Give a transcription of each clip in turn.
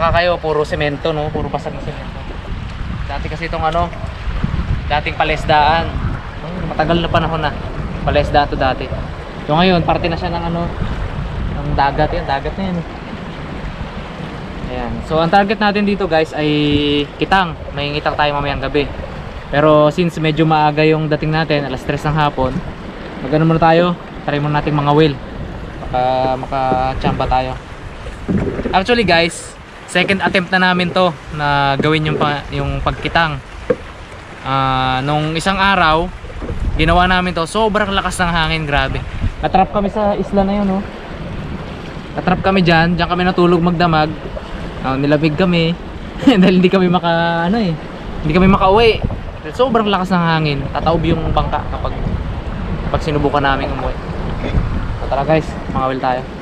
magtataka kayo, puro semento, no? Puro basag na semento. Dati kasi itong ano, dating palesdaan. Matagal na panahon na. Palesdaan to dati. So ngayon, parte na siya ng ano, ng dagat yan. Dagat na yan. eh. Ayan. So ang target natin dito guys ay kitang. May ngitang tayo mamayang gabi. Pero since medyo maaga yung dating natin, alas 3 ng hapon, magano muna tayo. Try muna natin mga whale. Baka makachamba tayo. Actually guys, second attempt na namin to na gawin yung, pa, yung pagkitang. Ah, nung isang araw, ginawa namin to. Sobrang lakas ng hangin, grabe. Natrap kami sa isla na yun, oh. Natrap kami dyan, dyan kami natulog magdamag. Ah, nilamig kami. Dahil hindi kami maka, ano eh, hindi kami makauwi. Sobrang lakas ng hangin. Tataob yung bangka kapag kapag sinubukan namin umuwi. So, tara guys, mga tayo.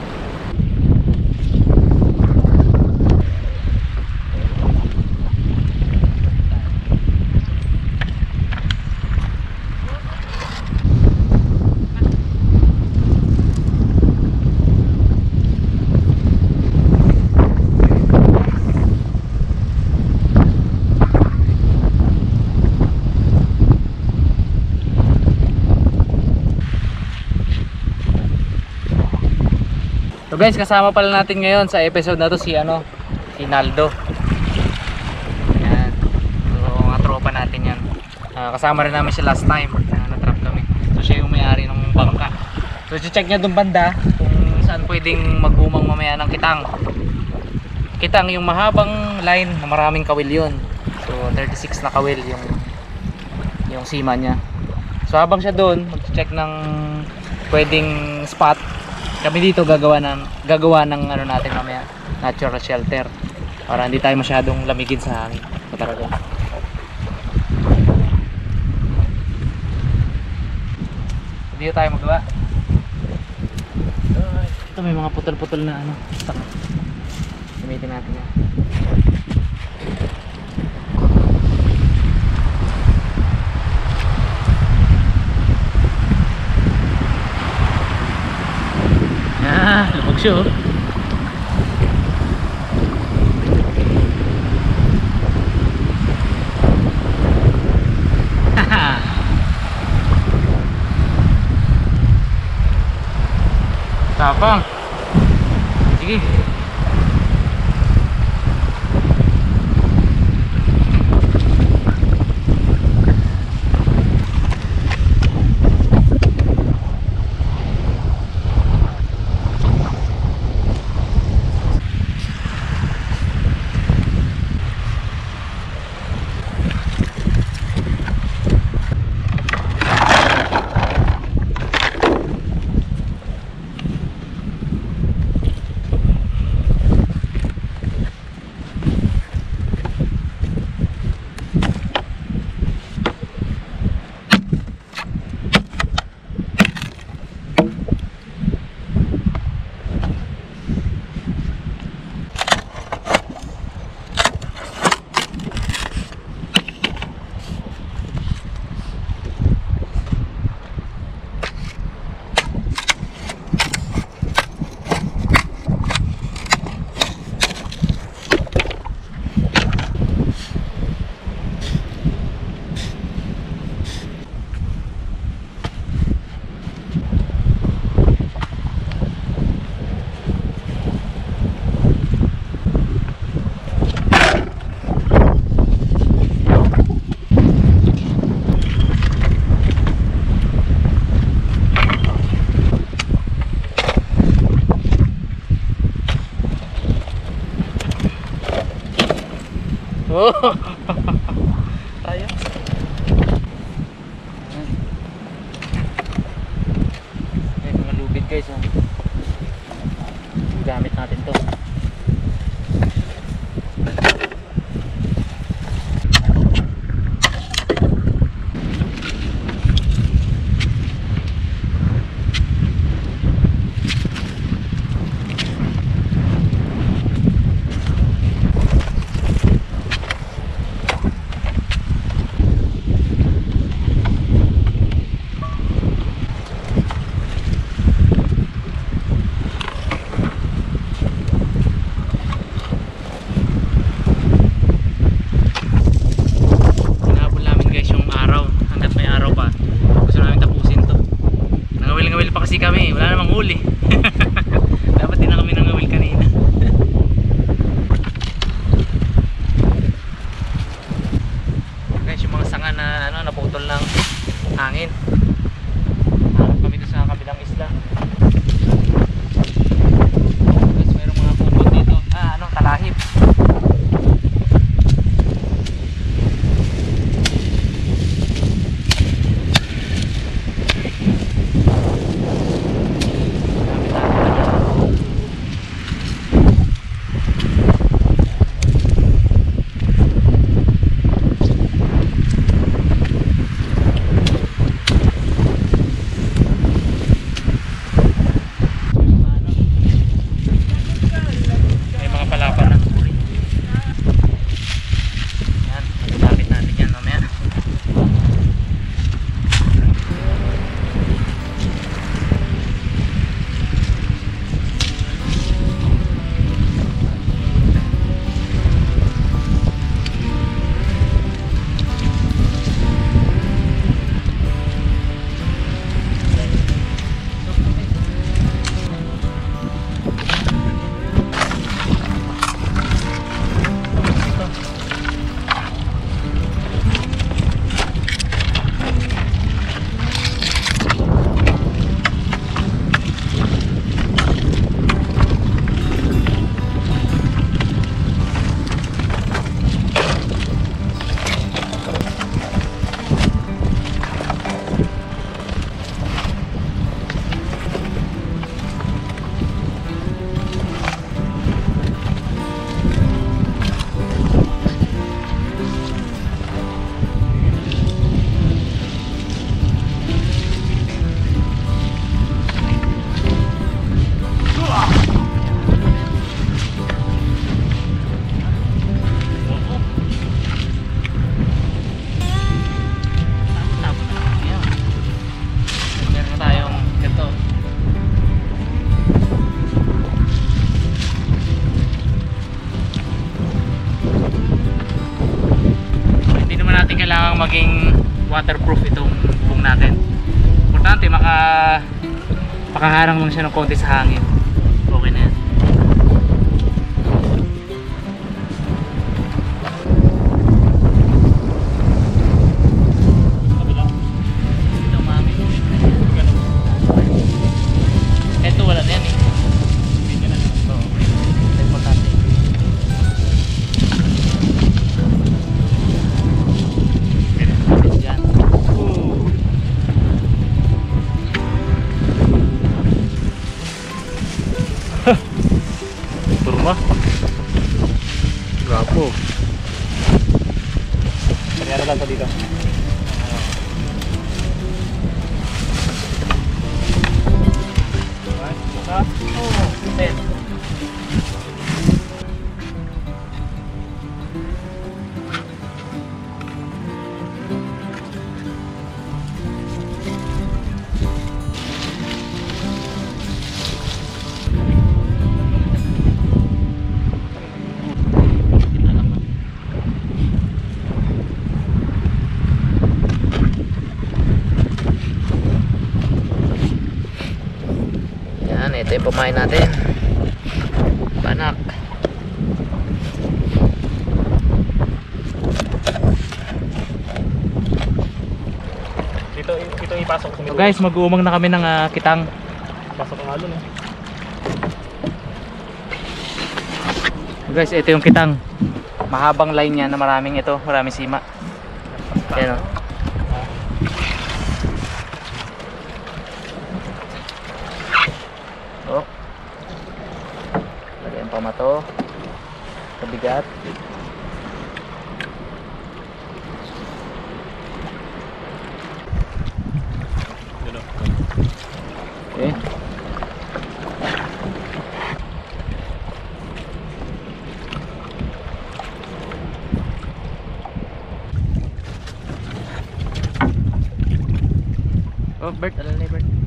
Guys, kasama pala natin ngayon sa episode na to si ano, si Naldo. Yan. So mga tropa natin yan. Ah, kasama rin namin siya last time na natrap kami. So siya yung may-ari ng bangka. So check niya dun banda kung saan pwedeng magumang mamaya ng kitang. Kitang yung mahabang line na maraming kawil yun. So 36 na kawil yung yung sima niya. So habang siya doon, mag-check ng pwedeng spot kami dito gagawa ng gagawa ng ano natin mamaya natural shelter. Para hindi tayo masyadong lamigin sa hangin. Talaga dito tayo magawa. Ito may mga putol-putol na ano gamitin natin yan Lubog siya oh. Tapang. Sige. Waterproof itong bubong natin. Importante maka makaharang lang siya ng konti sa hangin. Pamain natin. Panak. Dito, dito ipasok So guys, mag-uumang na kami ng ah, kitang. Pasok ang alon eh. So guys, ito yung kitang. Mahabang line niya na maraming ito, maraming sima. Yan oh. Oh. Lagyan pa mato. Kabigat. Yun o. Okay. Oh, Bert, alala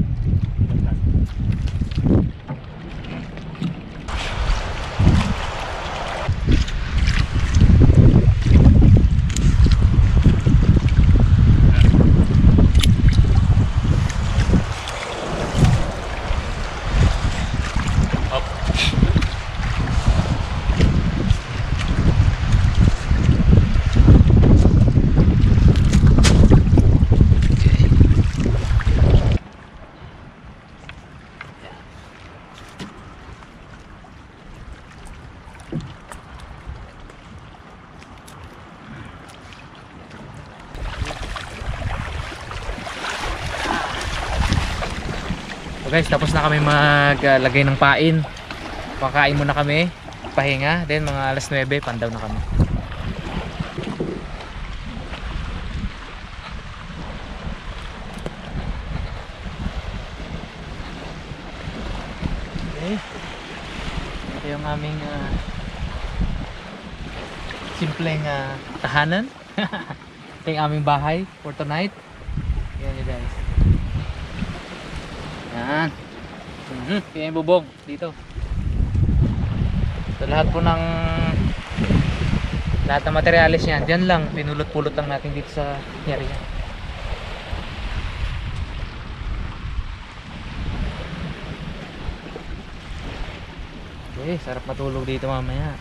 guys, tapos na kami maglagay ng pain. Pakain muna kami, pahinga. Then mga alas 9, pandaw na kami. Ito yung aming ah, simpleng ah, tahanan. Ito yung aming bahay for tonight. Yan yun guys. Yan. Mhm. Kaya yung bubong dito. So lahat po ng lahat ng materialis yan, dyan lang, pinulot-pulot lang natin dito sa area. Okay, sarap matulog dito mamaya.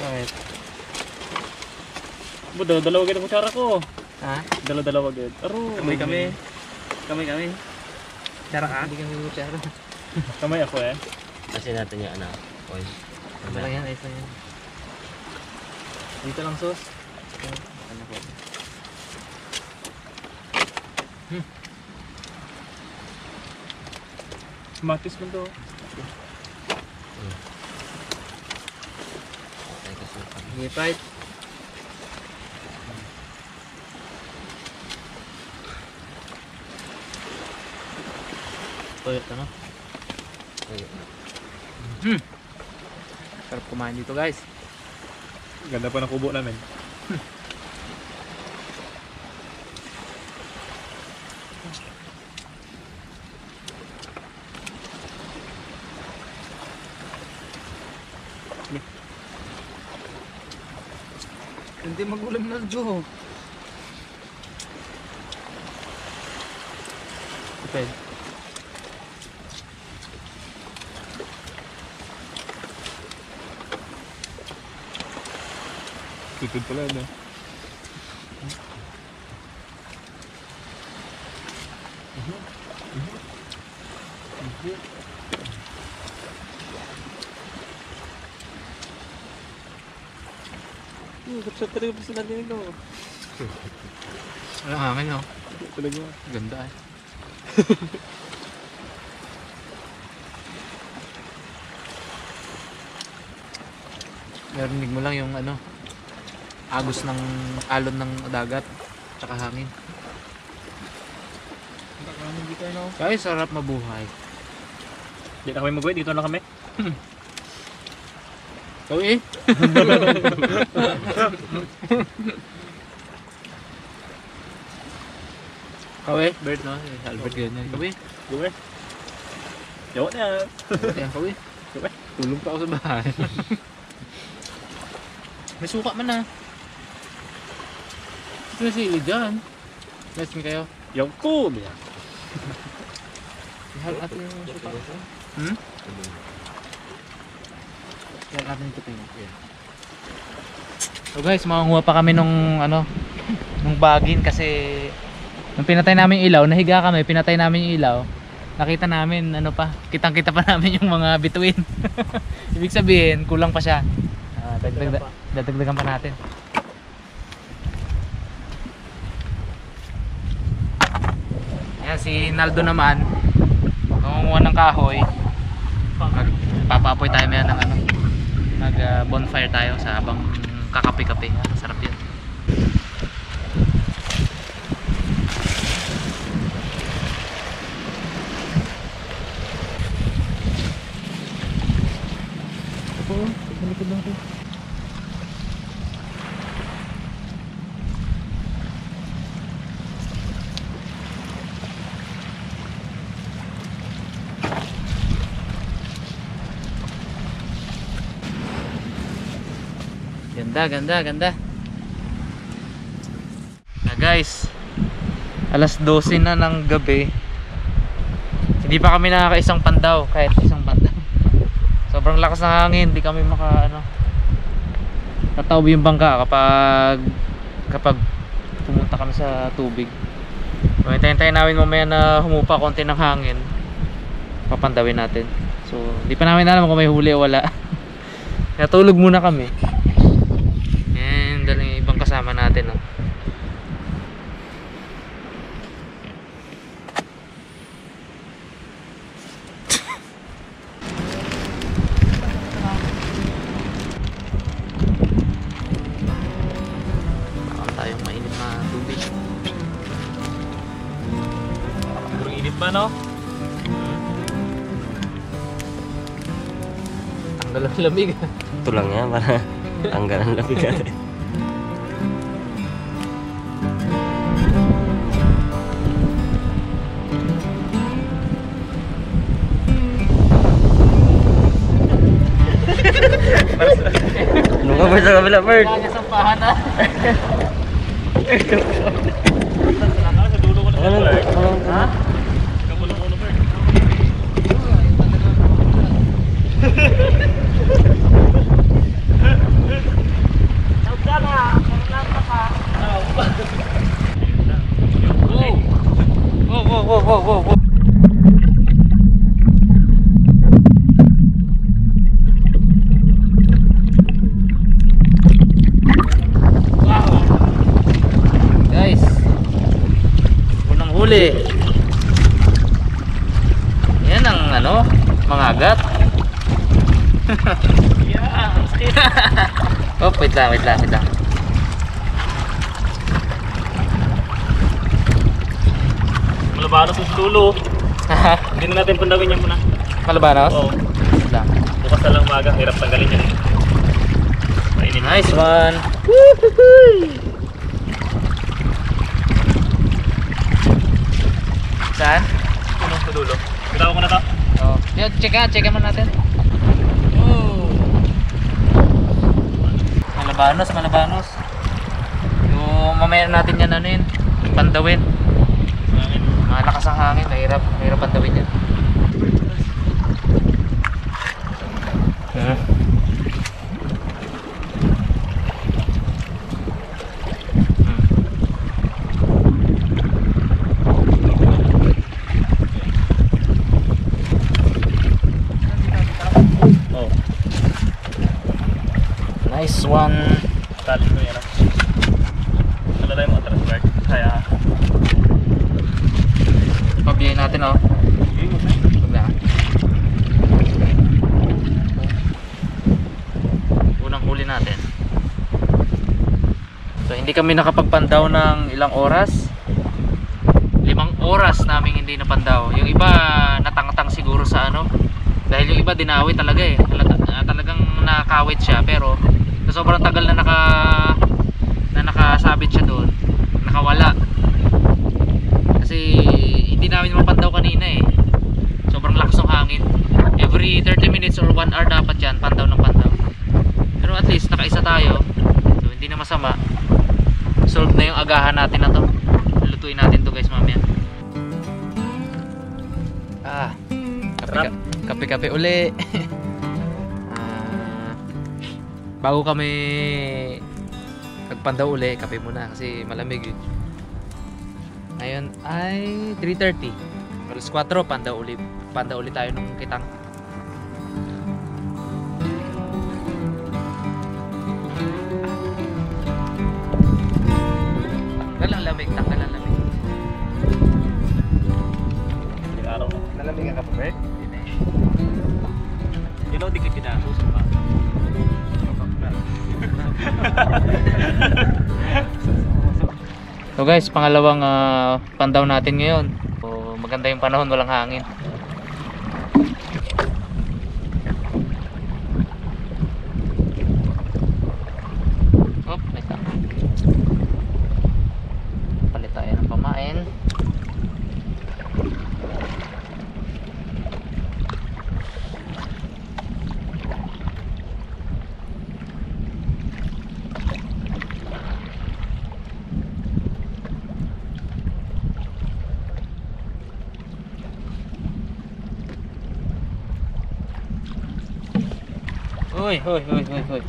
Bakit? Bo, dalawa-dalawa gid ang kutsara ko. Ha? Dalawa-dalawa gid. Aro, kamay kami. Kamay kami. Tara ka? Hindi kami kutsara. Kamay ako eh. Kasi natin yung ano, oil. Ano lang yan, ayos lang yan. Dito lang sus. Ano po? Matis mo to. Okay, kasi Sige, fight. Toyot ano? oil. Sarap kumain dito guys. Ganda pa ng kubo namin. Hindi magulam na Joe. Tutod pala no. Kapsat talaga pa sila din ito. Ano hangin no? Talaga. Ganda eh. Narinig mo lang yung ano agos ng alon ng dagat tsaka hangin. Kaya sarap mabuhay. Di na kami mag dito na kami. Ikaw eh. Ikaw eh, Bert no? Albert ganyan. Ikaw eh. Gawe. Yawa na. Ikaw eh. Tulog pa ako sa bahay. May suka man ah. May sili dyan. Let's me kayo. Yaw ko. Biya. Ihal natin yung suka. Hmm? Ihal natin yung tupin. So guys, makunguha pa kami nung ano, nung bagin kasi nung pinatay namin yung ilaw, nahiga kami, pinatay namin yung ilaw. Nakita namin ano pa, kitang-kita pa namin yung mga bituin. Ibig sabihin, kulang pa siya. Ah, dagdag dadagdagan pa natin. Yan si Naldo naman, nangunguha ng kahoy. Magpapapoy tayo maya ng ano, mag ah, bonfire tayo sa habang kakape-kape. Sarap yun. Oo, sa likod. Ganda, ganda, ganda. Na guys, alas 12 na ng gabi. Hindi pa kami nakakaisang pandaw, kahit isang pandaw. Sobrang lakas ng hangin, hindi kami maka ano. Tataob yung bangka kapag kapag pumunta kami sa tubig. So, hintayin namin mamaya na humupa konti ng hangin. Papandawin natin. So, hindi pa namin alam kung may huli o wala. Kaya tulog muna kami. Tanggal ang lamig. Ito lang yan para tanggal ang lamig natin. Ano nga ba sa kabila, Bert? Wala niya sampahan na. Ah, sa dulo ko na Ano pala. ano Ha? Kamulo ko na ba? Wow. Wow. Guys, unang huli. Yan ang ano, mga agat. Yeah. Oh, wait lang, wait lang, wait lang. Malabanos sa dulo. Hindi na natin pandawin yan muna. Malabanos? Oo. Wait lang. Bukas na lang maga. Hirap tanggalin yan. Painin. Nice one. Saan? Ano sa dulo? Bitaw ko na to. Oh. Yan, check nga, check naman natin. Malabanos, malabanos. Yung mamaya natin yan ano yun, pandawin. Malakas ang hangin, mahirap, mahirap pandawin yan. Hmm. Oh. Nice one. Tali ko yan. ah. Nalalay mo atras, Bert. Kaya. Pabiyahin natin oh. Huwag na. Unang huli natin. So hindi kami nakapagpandaw ng ilang oras. Limang oras namin hindi napandaw. Yung iba natangtang siguro sa ano. Dahil yung iba dinawi talaga eh. Talaga, ah, talagang nakawit siya pero sobrang tagal na naka na nakasabit siya doon, nakawala. Kasi hindi namin mapandaw kanina eh. Sobrang lakas ng hangin. Every 30 minutes or 1 hour dapat yan, pandaw ng pandaw. Pero at least nakaisa tayo. So hindi na masama. Solve na yung agahan natin na to. Lutuin natin to guys mamaya. Ah, Sarap. kape-kape uli. Ah, bago kami magpandaw uli, kape muna kasi malamig yun. Ngayon ay 3.30. Alas 4, panda uli, panda uli tayo ng kitang. So guys, pangalawang ah, pandaw natin ngayon. So, maganda yung panahon, walang hangin. Op, wait lang. Palit tayo ng pamain. Uy, uy, uy, uy.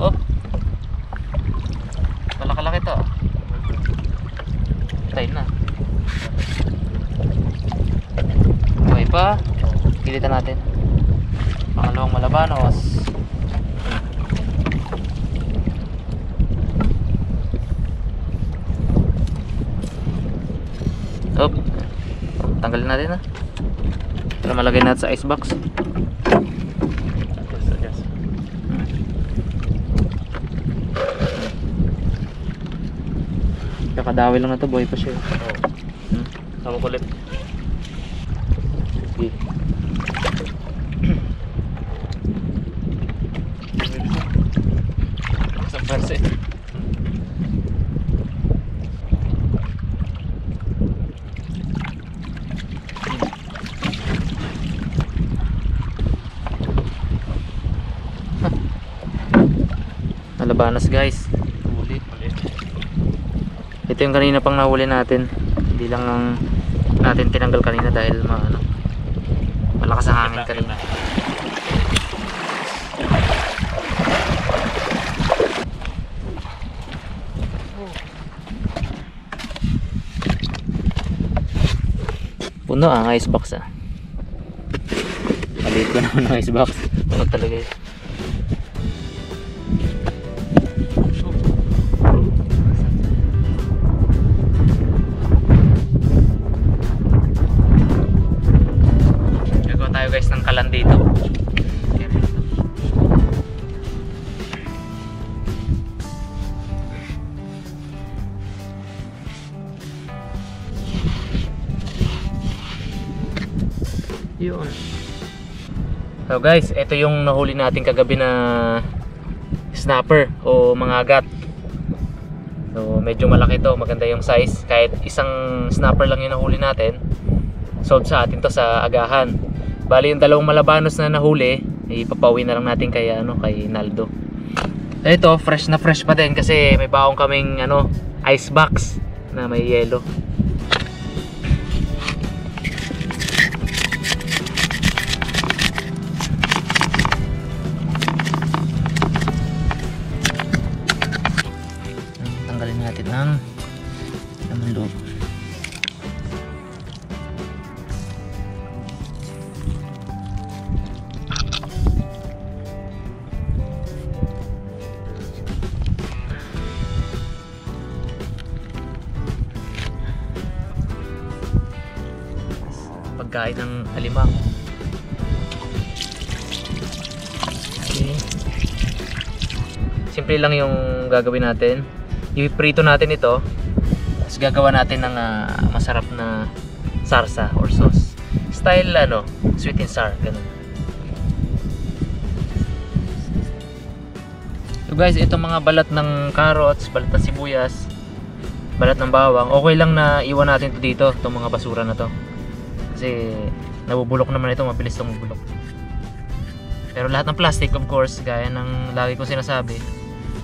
Oh. Tayo na. Okay pa. Pilitan natin. Pangalawang malabanos. Top. Tanggalin natin ha. Para malagay natin sa icebox. Yes, yes. Kakadawi lang na to, buhay pa siya. Oo. Oh. Hmm? Sama kulit. Nalabanas guys. Huli. Ito yung kanina pang nahuli natin. Hindi lang ang natin tinanggal kanina dahil ma ano, malakas ang hangin kanina. Puno ang icebox ah. Maliit ko naman ang icebox. Puno talaga yun. So guys, ito yung nahuli natin kagabi na snapper o mga agat. So medyo malaki to, maganda yung size. Kahit isang snapper lang yung nahuli natin, sold sa atin to sa agahan. Bali yung dalawang malabanos na nahuli, ipapauwi na lang natin kay ano kay Naldo. Ito, fresh na fresh pa din kasi may baong kaming ano, ice box na may yelo. Lang yung gagawin natin. I-prito natin ito. Tapos gagawa natin ng ah, masarap na sarsa or sauce. Style ano, sweet and sour, ganun. So guys, itong mga balat ng carrots, balat ng sibuyas, balat ng bawang, okay lang na iwan natin to dito, itong mga basura na to. Kasi nabubulok naman ito, mabilis itong mabulok. Pero lahat ng plastic, of course, gaya ng lagi ko sinasabi,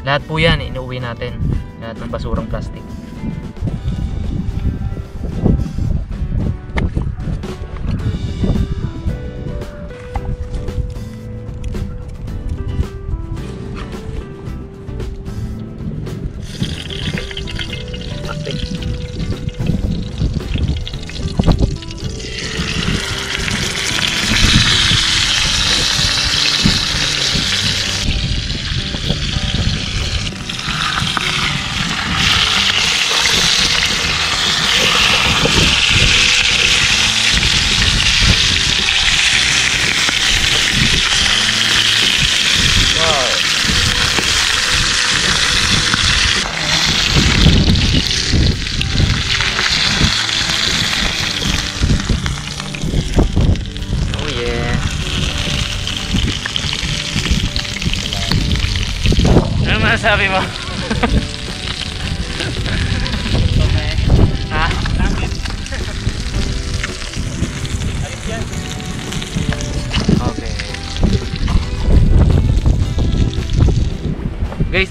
lahat po yan inuwi natin. Lahat ng basurang plastic.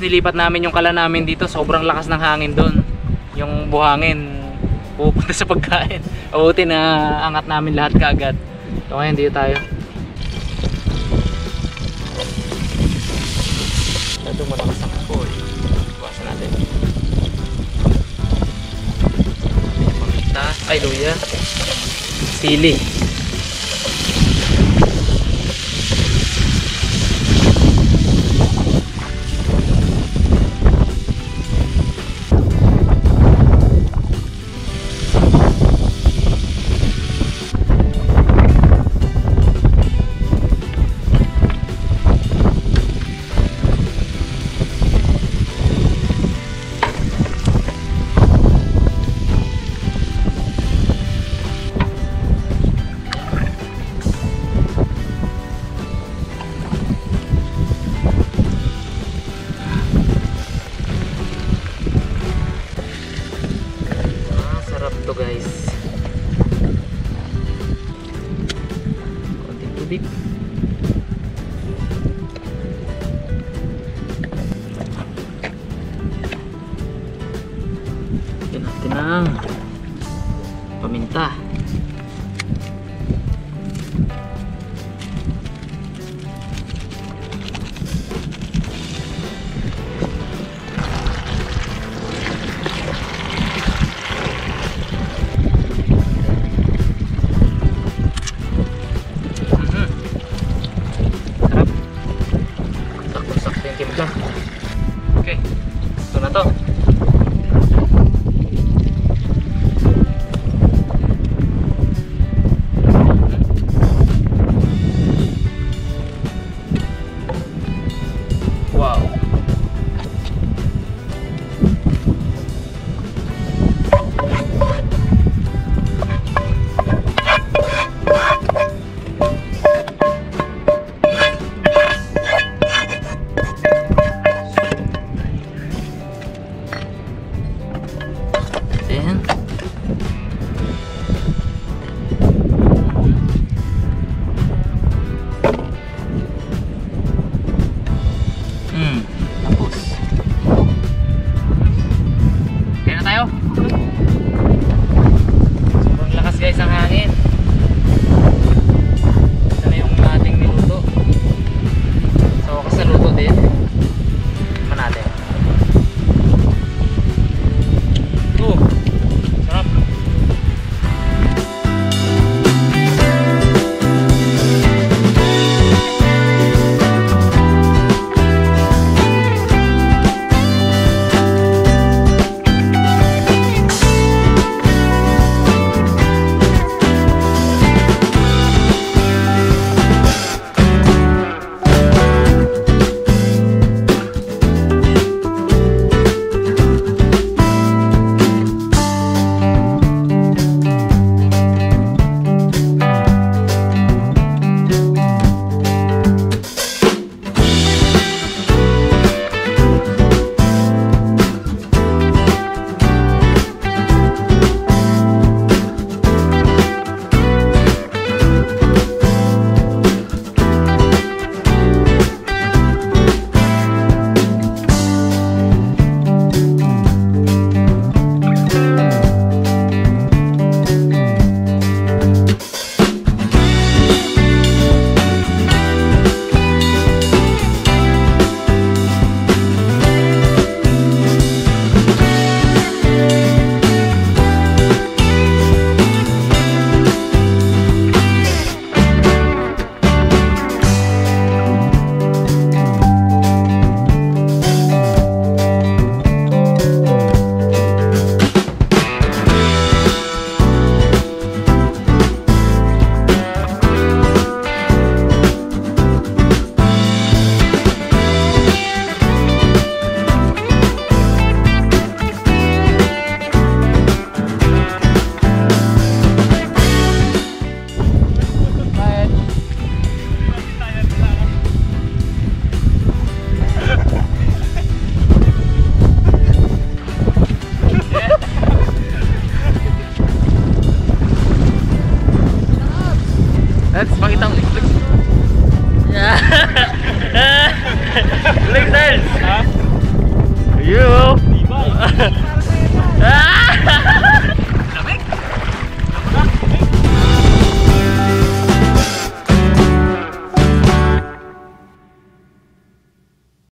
Nilipat namin yung kala namin dito. Sobrang lakas ng hangin doon. Yung buhangin pupunta sa pagkain. Abuti na angat namin lahat kaagad. So ngayon dito tayo. Ito malakas ang apoy. Iwasan natin. Pangita. Ay, luya. Sili. tinang paminta.